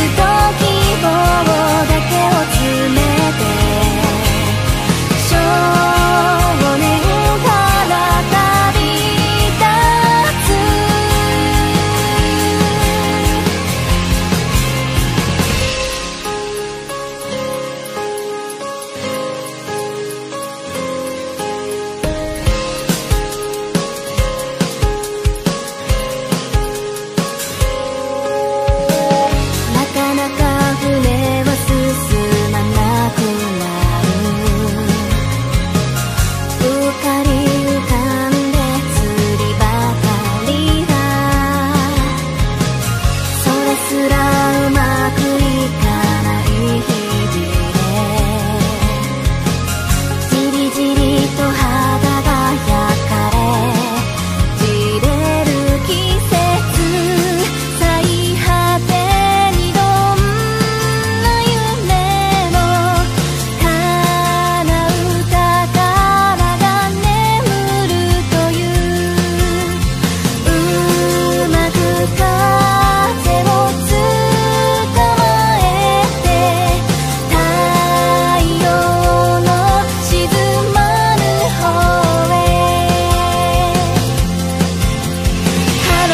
希望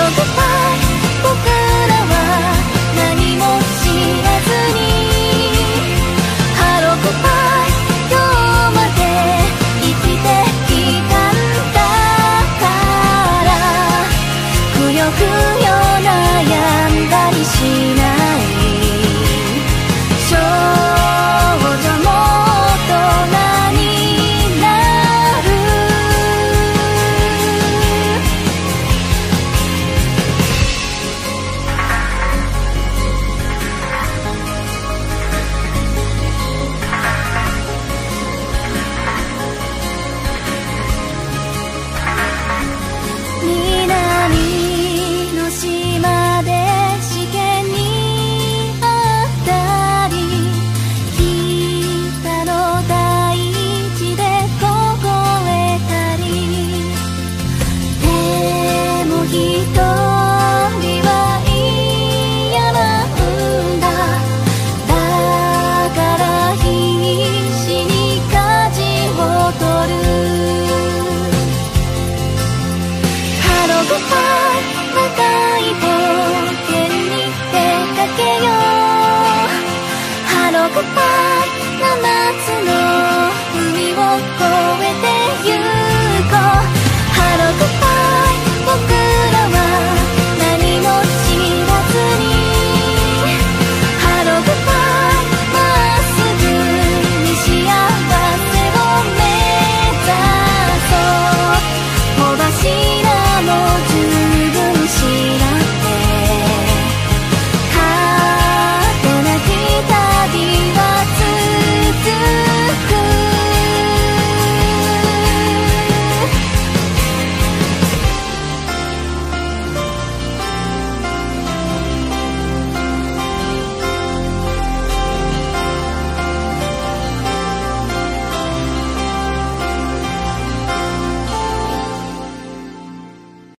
Super